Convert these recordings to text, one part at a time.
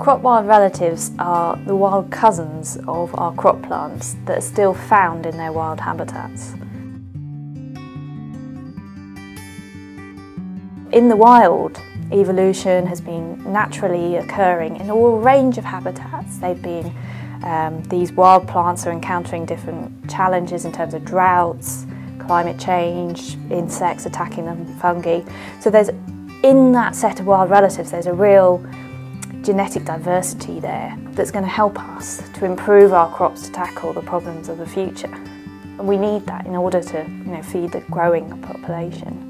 Crop wild relatives are the wild cousins of our crop plants that are still found in their wild habitats. In the wild, evolution has been naturally occurring in all range of habitats. They've been um, these wild plants are encountering different challenges in terms of droughts, climate change, insects attacking them, fungi. So there's in that set of wild relatives, there's a real genetic diversity there that's going to help us to improve our crops to tackle the problems of the future. And we need that in order to you know, feed the growing population.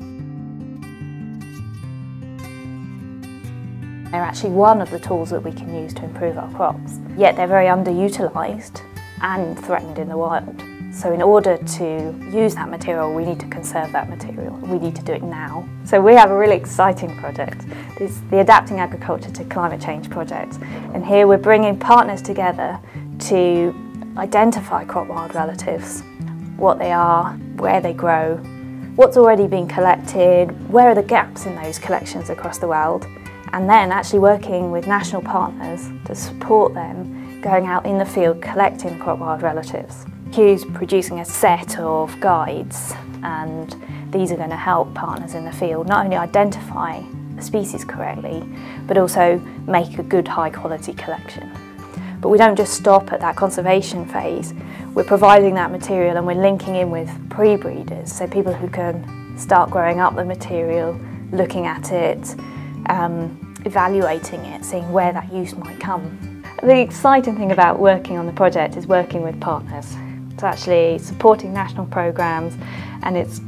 They're actually one of the tools that we can use to improve our crops. Yet they're very underutilised and threatened in the wild. So in order to use that material, we need to conserve that material. We need to do it now. So we have a really exciting project. It's the Adapting Agriculture to Climate Change project. And here we're bringing partners together to identify crop wild relatives, what they are, where they grow, what's already been collected, where are the gaps in those collections across the world, and then actually working with national partners to support them going out in the field collecting crop wild relatives. Kew's producing a set of guides and these are going to help partners in the field not only identify the species correctly but also make a good high quality collection. But we don't just stop at that conservation phase, we're providing that material and we're linking in with pre-breeders, so people who can start growing up the material, looking at it, um, evaluating it, seeing where that use might come. The exciting thing about working on the project is working with partners. It's actually supporting national programmes and it's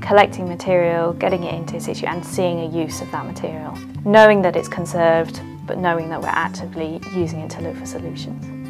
collecting material, getting it into situ and seeing a use of that material. Knowing that it's conserved, but knowing that we're actively using it to look for solutions.